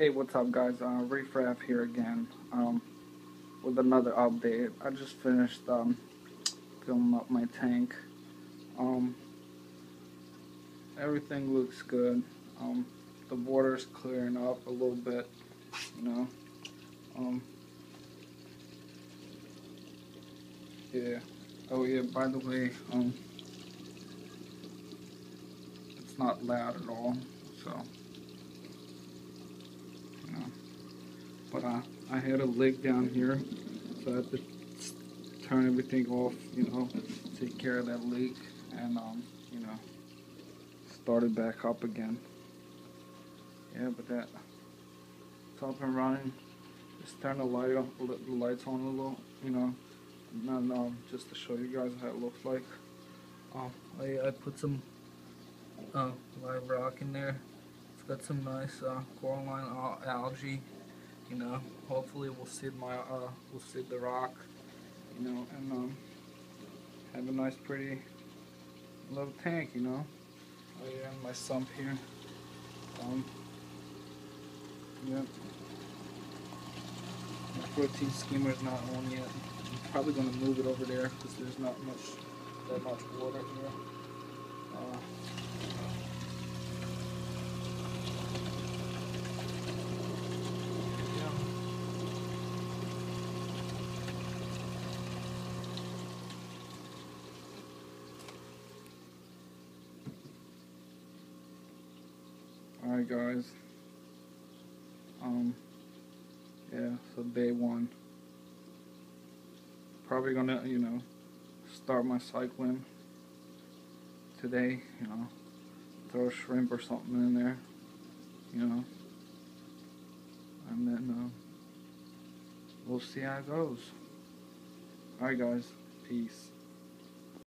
Hey, what's up, guys? Uh, ReefRaf here again um, with another update. I just finished um, filling up my tank. Um, everything looks good. Um, the water's clearing up a little bit, you know. Um, yeah. Oh yeah. By the way, um, it's not loud at all, so. But I had a leak down here, so I had to turn everything off, you know, take care of that leak, and um, you know, start it back up again. Yeah, but that it's up and running. Just turn the light on, the lights on a little, you know, and um, just to show you guys how it looks like. Um, I, I put some uh, live rock in there. It's got some nice uh, coralline algae you know hopefully we'll seed my uh we'll seed the rock you know and um have a nice pretty little tank you know. Oh yeah my sump here. Um yeah. My 14 skimmer is not on yet. I'm probably gonna move it over there because there's not much that much water here. Uh, Alright guys. Um yeah, so day one. Probably gonna, you know, start my cycling today, you know. Throw a shrimp or something in there, you know. And then uh, we'll see how it goes. Alright guys, peace.